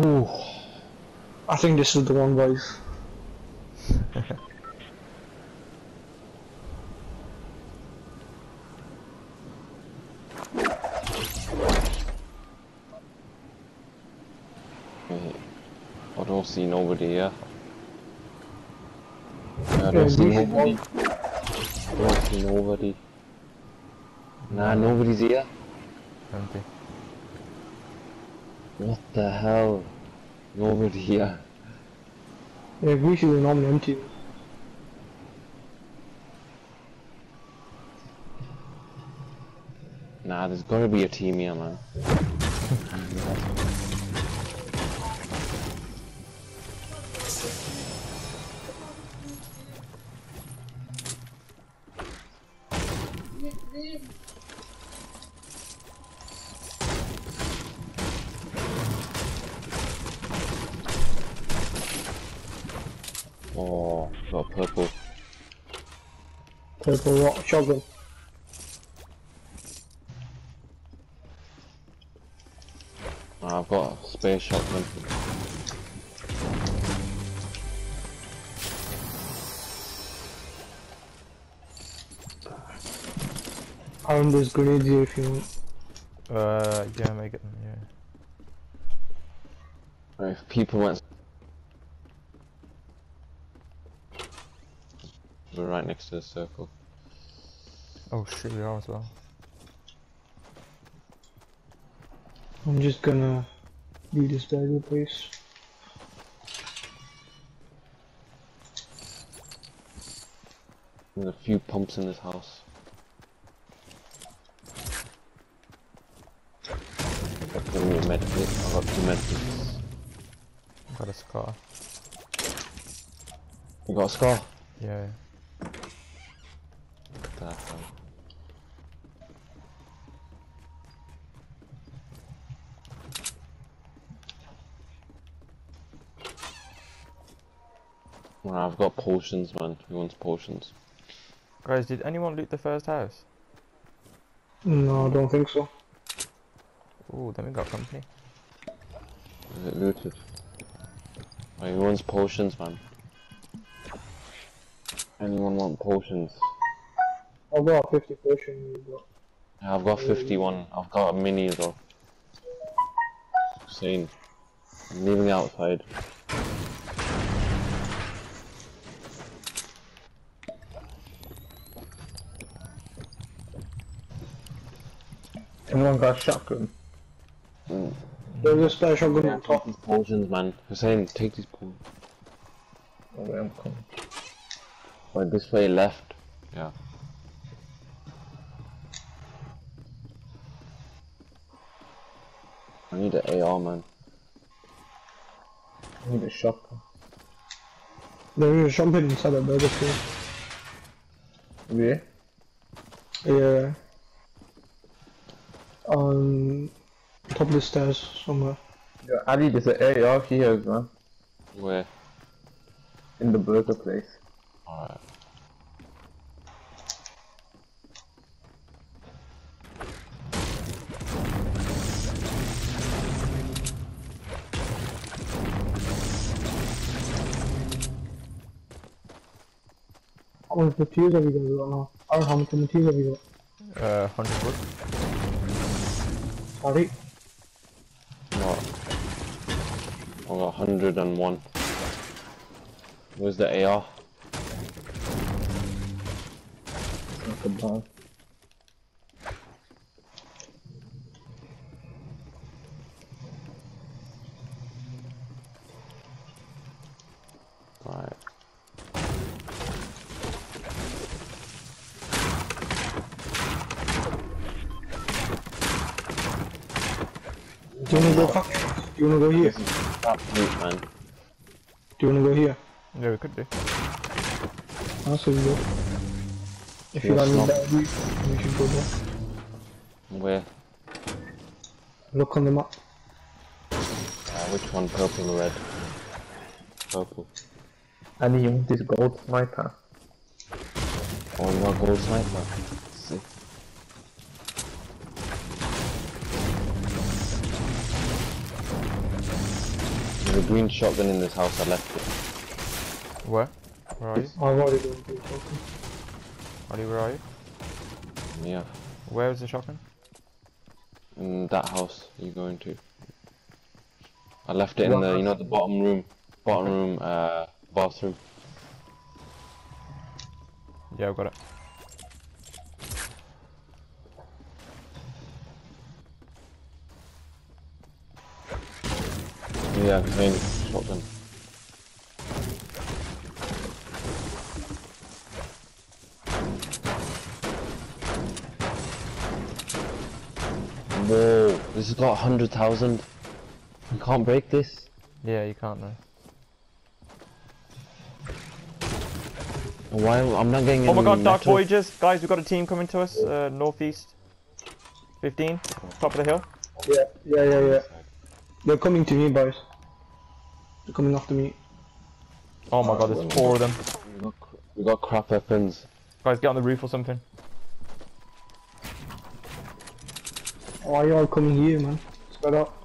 Ooh. I think this is the one, guys. Wait, hmm. I don't see nobody here. I don't see nobody. I don't see nobody. Nah, nobody's here. Empty. What the hell? Nobody here. Yeah, we should normally empty. Nah, there's gotta be a team here, man. Purple rock shotgun. I've got a space shotgun. Aaron, there's grenades here if you want. Uh, yeah, make it. Yeah. Right, if people went. We're right next to the circle. Oh shit, we are as well. I'm just gonna leave this dagger, please. There's a few pumps in this house. Give me a medkit. I've got two medkits. Got a scar. You got a scar? Yeah. What the? Well, I've got potions, man. Who wants potions? Guys, did anyone loot the first house? No, I don't think so. Oh, then we got company. Is it looted? Who wants potions, man? Anyone want potions? I've got a 50 potion, you got. Yeah, I've got 51. I've got a mini though. Insane. I'm leaving outside. Anyone got a shotgun? Mm. There's a spare shotgun on top. These potions, man. Hussein, take these potions. Oh, I'm coming. Right, this way left. Yeah. I need an AR, man. I need a shotgun. There is a shotgun inside the burger king. Yeah? Yeah. On top of the stairs somewhere. Yeah, Ali, there's an AR here, man. Where? In the burger place. Alright. How many materials have you got now? Or how much materials have you got? Uh, 100 wood. Sorry. What? I got 101. Where's the AR? Not the bomb. Right. Do you wanna go fuck? Do you wanna go here? This loot, man. Do you wanna go here? Yeah, we could do. That's where you go. If you Yes, don't need no. that route, you should go there. Where? Look on the map. Uh, which one? Purple or red? Purple. Ali, you want this gold sniper? Oh, you want gold sniper? There's a green shotgun in this house. I left it. Where? Where are you? I've already gone through something. Ali, where are you? Yeah. Where is the shotgun? In that house you're going to. I left it in the, you know, the bottom room. Bottom room, uh, bathroom. Yeah, I've got it. Yeah, main shotgun. Whoa, this has got hundred thousand. You can't break this. Yeah, you can't though. Why? I'm not getting Oh my god, Dark metal. Voyagers! Guys, we've got a team coming to us, uh, northeast. 15, top of the hill. Yeah, yeah, yeah, yeah. They're coming to me, boys. They're coming after me. Oh my god, there's four of them. We got, we got crap weapons. Guys, get on the roof or something. Why are you all coming here, man? Spread up.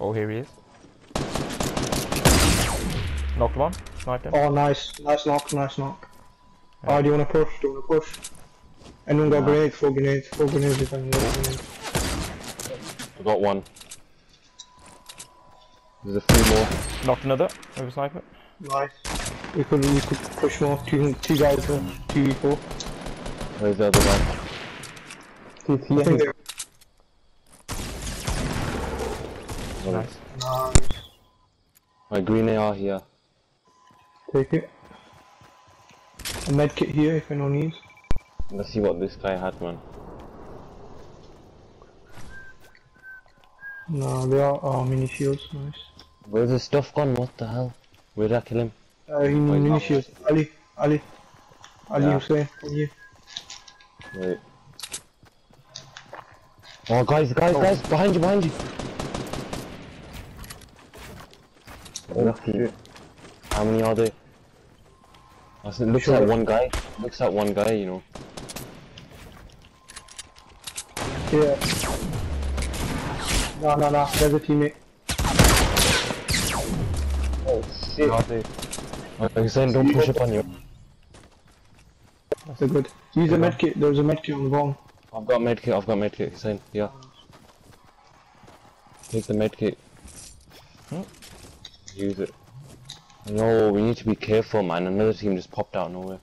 Oh, here he is. Knocked one, sniped him. Oh, nice. Nice knock, nice knock. Oh, do you wanna push? Do you wanna push? Anyone got Nah. grenades? Four grenades. Four grenades if anyone got grenades. We got one. There's a few more. Knocked another over sniper. Nice. We could, we could push more. Two, two guys, uh, two v four. Where's the other guy? He's I think they're... Oh, Nice. Nice. My green AR here. Take it. A med kit here if anyone needs. Let's see what this guy had, man. No, they are oh, mini shields. Nice. Where's his stuff gone? What the hell? Where did I kill him? Uh, he Wait, mini shields. Ali, Ali, Ali Yeah. Hussein, from you. Wait. Oh, guys, guys, guys, behind you, behind you. Oh, shit. How many are there? I said, looks Sure. like one guy. Looks like one guy, you know. Yeah. No, no, no. There's a teammate. Oh, shit. Are they? Oh, saying don't push up on you. They're good. Use a Good med kit. There's a med kit on the bottom. I've got a medkit, I've got medkit. He's saying, yeah. Take the medkit. Hmm. Use it. No, we need to be careful, man. Another team just popped out of nowhere.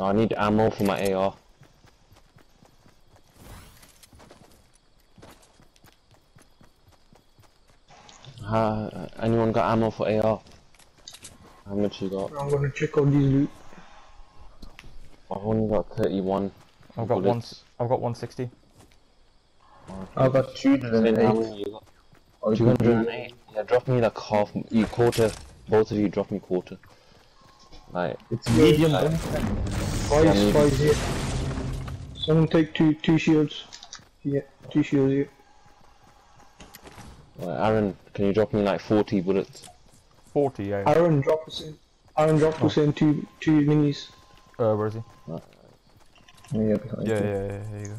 I need ammo for my AR. Uh, anyone got ammo for AR? How much you got? I'm gonna check out these loot. I've only got 31. I've got one. bullets. I've got 160. I got 208. got? Oh, you got 208. Yeah, drop me like half, you quarter, both of you drop me quarter. Like, It's medium Like- gun. Boys, need- boys here. Someone take two two shields. Yeah, two shields here. Like, Aaron, can you drop me like 40 bullets? 40, yeah. Aaron, drop us in. Aaron, drop us in two two minis. Uh, where is he? Yeah, behind Yeah, yeah, yeah, here you go.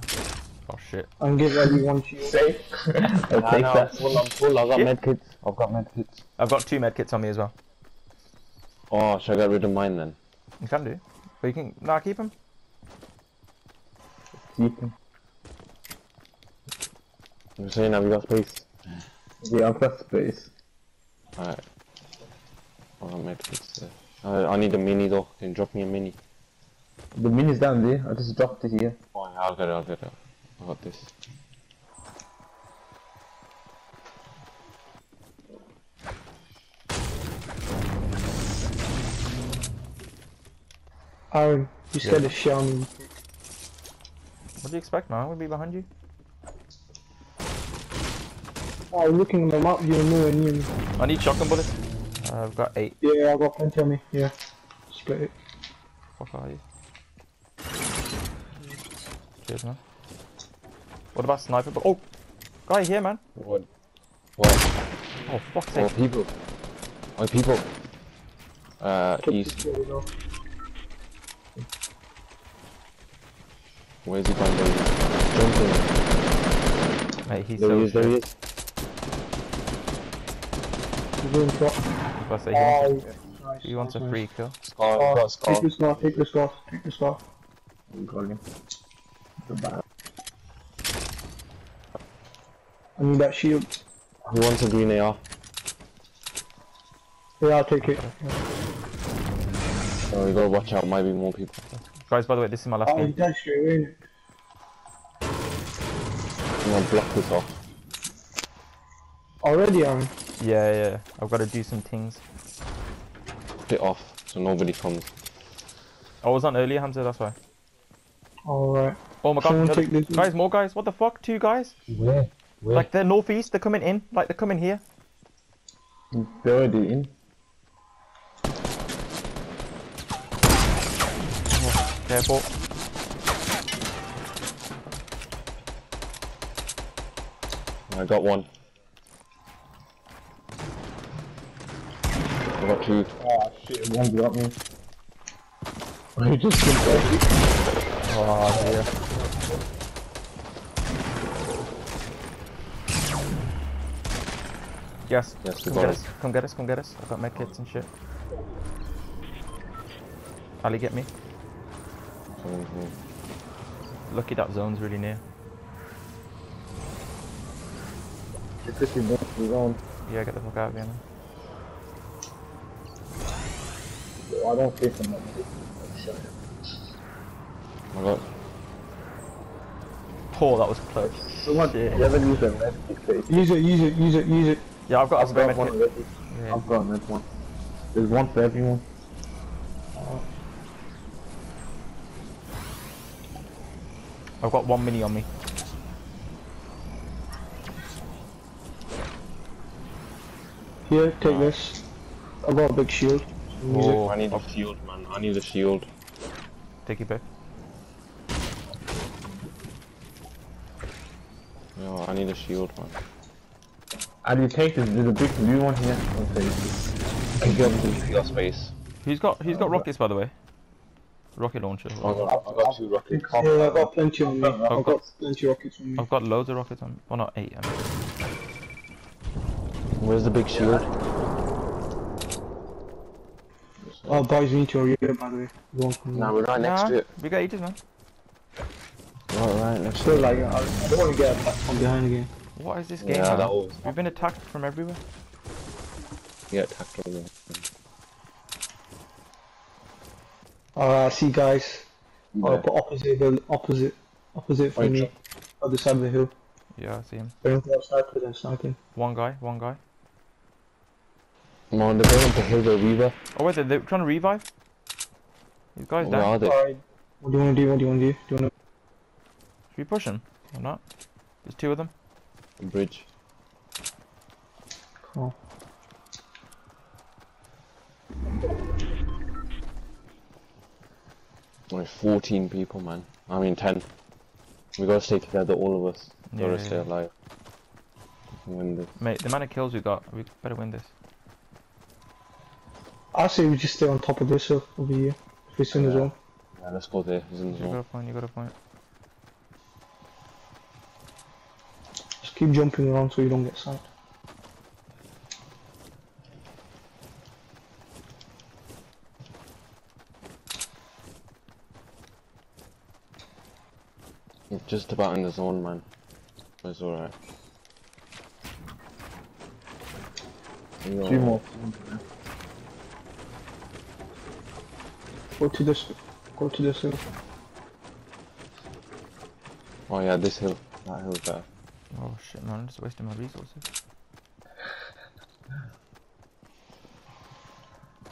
Oh shit. And give every one shield. Safe. I'll Nah, take nah, I'm that. full, I'm full, I've got Yeah. medkits. I've got medkits. I've got two medkits on me as well. Oh, should I get rid of mine then? You can do. But you can. Nah, keep them. Keep him. I'm saying, have you got space? Yeah, I've got space. Alright. I've got there. Uh, I need a mini though. Can you drop me a mini? The mini's down there. I just dropped it here. Oh, yeah, I'll get it, I'll get it. I got this. Aaron, you said a Xiaomi. What do you expect, man? We'll be behind you. Oh, looking at the map, you're nowhere near me. I need shotgun bullets. Uh, I've got eight. Yeah, I got plenty on me. Yeah. Split it. Fuck are you? Cheers, man. What about sniper? But oh, guy here, man. What? What? Oh, fuck's Oh, people. Oh, people. Uh, Took east. this way, though. Where's he gone? There he. Jumping. Mate, he's There so he is, there he is. He's doing drop. I was about to he Oh, wants nice, a, he wants a free nice. kill. Scar, Oh, got a scar. take the scarf, take the scarf, take the scarf. Got him. Goodbye. I need that shield. Who wants a green AR? Yeah, I'll take it. Oh, you gotta watch out, might be more people. Guys, by the way, this is my last Oh, he game. died straight away. I'm gonna block this off. Already, on. Yeah, yeah. I've got to do some things. Put it off so nobody comes. I was on earlier, Hamza, that's why. Alright. Oh my god, another- take this one. guys, more guys. What the fuck? Two guys? Where? Where? Like they're northeast, they're coming in. Like they're coming here. They're already in. Oh, careful. I got one. I got two. Oh shit, one's got me. I just jumped out. Oh dear. Yes, Yes, come get us, come get us, come get us. I've got med kits and shit. Ali, get me. Someone's here. Lucky that zone's really near. It's 50 minutes to zone. Yeah, get the fuck out of here, man. I don't face them. I got. Oh, that was close. Someone, you haven't used a red face. Use it, use it, use it, use it. Yeah, I've got a I've spray got med one already. Yeah. I've got a red one. There's one for everyone. I've got one mini on me. Here, take this. I've got a big shield. Use it. Oh, I need a shield, man. I need a shield. take it back. Yo, I need a shield, man. And you take this, there's a big blue one here. I'll take it. I got two got space. Who's got who's got rockets by the way? Rocket launcher. Oh, I got, I got two rockets. Yeah, uh, I've got plenty on me. I've I've got plenty of rockets on me. I've got loads of rockets on. Well, not eight. I mean. Where's the big shield? Oh, boys, we need to hurry up, by the way. Go on from Nah, now. we're right next Nah, to it. we got ages, man. Alright, let's Still, to it. like, I, I don't want to get attacked from behind again. What is this game? Yeah, that was... We've been attacked from everywhere. Yeah, attacked over there. Uh, see, guys. Yeah. Uh, opposite, the opposite, opposite from Right, me. Other side of the hill. Yeah, I see him. Going for a sniper, then sniping. One guy, one guy. Come on, they're going to hill where we were. Oh wait, they're, they're trying to revive. These guys Where down. are they? Alright. What do you want to do? What do you want to do? Do you want to... Should we push them or not? There's two of them. The Bridge. to? Oh. Only 14 people, man. I mean 10. We gotta stay together, all of us. Gotta Yeah, stay yeah. alive. Win this. Mate, the amount of kills we got, we better win this. I say we just stay on top of this hill over here. If it's in the Yeah. zone. Yeah, let's go there. He's in the You got a point. You got a point. Just keep jumping around so you don't get sniped. He's just about in the zone, man. But it's alright. Yo, Two more. Go to this. Go to this hill. Oh yeah, this hill. That hill there. Oh shit, man! I'm just wasting my resources.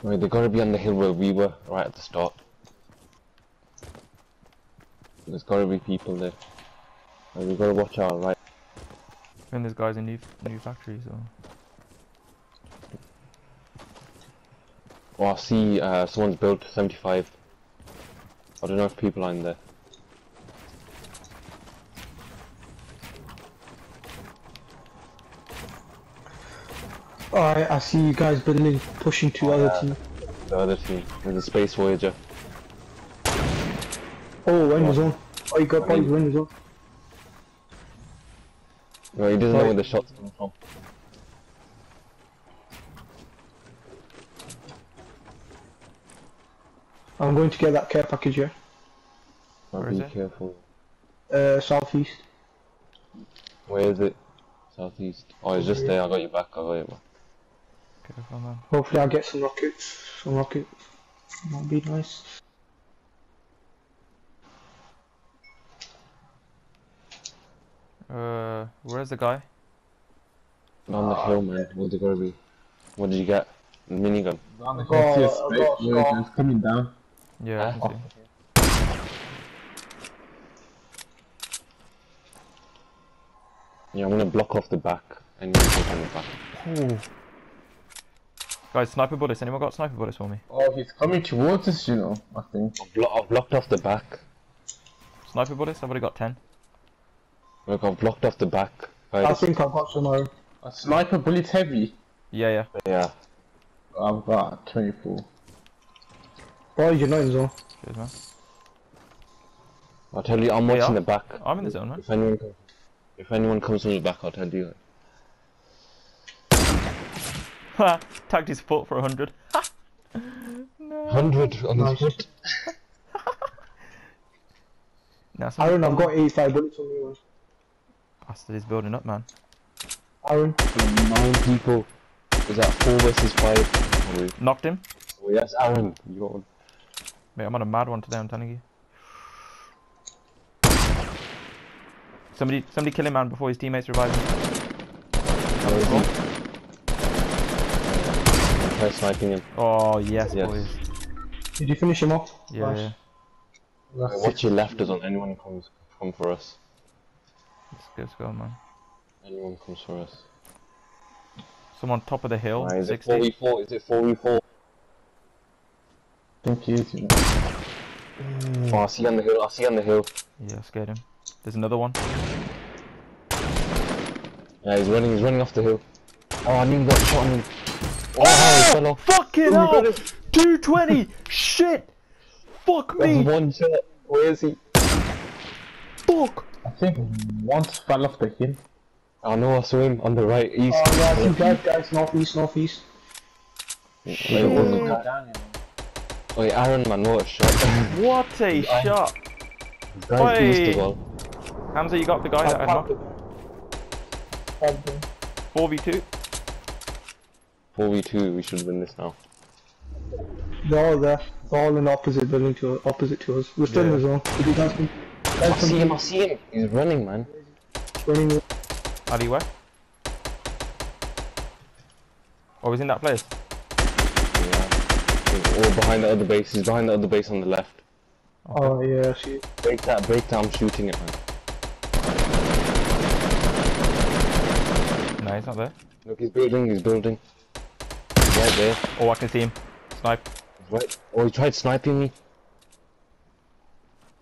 Wait, they gotta be on the hill where we were, right at the start. There's gotta be people there. Like, we gotta watch out, right? And there's guys in new new factory, so Oh, I see uh, someone's built 75. I don't know if people are in there. Alright, I see you guys building, pushing to other yeah. team. The other team. There's a Space Voyager. Oh, in the zone. Oh, you got we're in the zone. No, he doesn't know where the shots coming from. I'm going to get that care package here. Now Where be it? careful. Uh, southeast. Where is it? Southeast. Oh, it's just there. I got you back. I got you back. Careful, man. Hopefully I'll get some rockets. Some rockets. That'd be nice. Uh, where's the guy? On the hill, man. Where's it gonna be? What did you get? A minigun. Down the hill, see a I space got a where coming down. Yeah, I can see. Yeah, I'm gonna block off the back. And you take on the back. Ooh. Guys, sniper bullets. Anyone got sniper bullets for me? Oh, he's coming towards us, you know, I think. I've, blo- I've blocked off the back. Sniper bullets? I've already got 10. Look, I've blocked off the back. I Guys. think I've got some iron. A sniper bullet heavy. Yeah, yeah. Yeah. I've got 24. Boys, you're not in the zone. Cheers, man. I'll tell you, I'm watching the back. I'm in the zone, man. If anyone, comes, if anyone comes from the back, I'll tell you. Ha! Tagged his foot for 100. no. Hundred on Nice. his foot. Now, some Iron, I've got 85 bullets on me, man. bastard is building up, man. Iron. Nine people. Is that four versus five? Oh. Knocked him. Oh, yes, Aaron. You got one. Mate, I'm on a mad one today, I'm telling you. Somebody, somebody kill him, man, before his teammates revive him. How is he? Oh. Try sniping him. Oh, yes, Yes. boys. Did you finish him off? Yeah, Nice. yeah. That's Watch your left us on anyone who comes come for us. Let's go, let's go, man. Anyone comes for us. Someone top of the hill, Right, is it 60. 4v4? Is it 4v4? I think he is, you know. Oh, I see on the hill. I see on the hill. Yeah, scared him. There's another one. Yeah, he's running. He's running off the hill. Oh, I need that shot on him. Oh, ah, he fell off. Fucking Oh, hell! 220! Shit! Fuck That's me! one shot. Where is he? Fuck! I think one fell off the hill. Oh know, I saw him on the right east. Oh, yeah, I see guys, guys, northeast, northeast. Wait, what was that? Wait, Aaron, man, what a shot. What a shot! Guys Oi. east. Hamza, you got the guy that I knocked? Tagged him. 4v2? 4v2, we should win this now. They're all there. They're all in opposite building to opposite to us. We're still in the zone. Did you guys come? I see him, I see him. He's running, man. running. Ali, where? Oh, he's in that place? Yeah. He's all behind the other base. He's behind the other base on the left. Oh yeah, I see. Break that, break that, I'm shooting it, man. No, he's not there. Look, he's building, he's building. He's right there. Oh, I can see him. Snipe. He's right. Oh, he tried sniping me.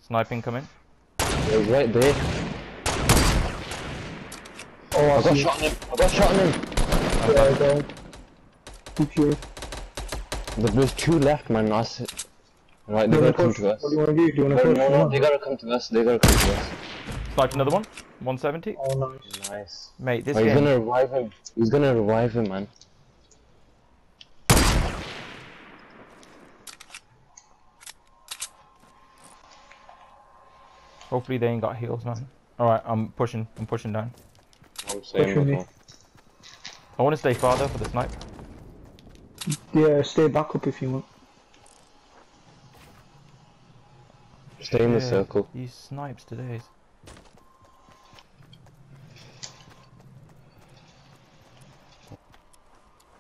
Sniping coming. Yeah, he's right there. Oh, I, I got shot on him. I got shot on him. Yeah, I died. Keep here. There- There's two left, man. That's it. Right, they're you gonna come to us. What do you wanna do? Do you wanna No, no, no, they gotta come to us. They gotta come to us. Sniped another one. 170. Oh nice. Nice. Mate, this Oh, he's game. gonna revive him. He's gonna revive him, man. Hopefully they ain't got heals, man. Alright, I'm pushing. I'm pushing down. I'm saying Pushing me. I want to stay farther for the snipe. Yeah, stay back up if you want. Stay in the Yeah, circle. These snipes today.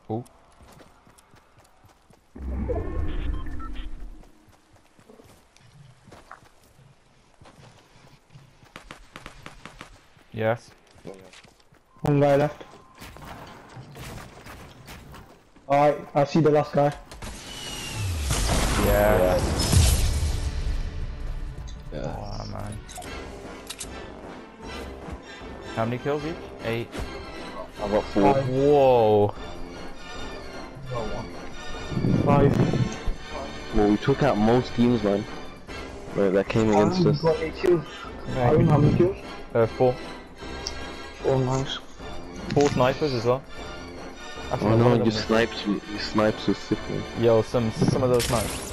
Oh. Yes. One guy left. Alright, I see the last guy. Yeah. Yeah. Wow, man. How many kills each? Eight. I got four. Five. Whoa. Five. Well, we took out most teams, man. Right, that came against Aaron us. got eight kills. Okay. Aaron, how many kills? Uh, four. Oh, nice. Four snipers as well. Oh no, you sniped, you, sniped so sick. Yo, some some of those snipes.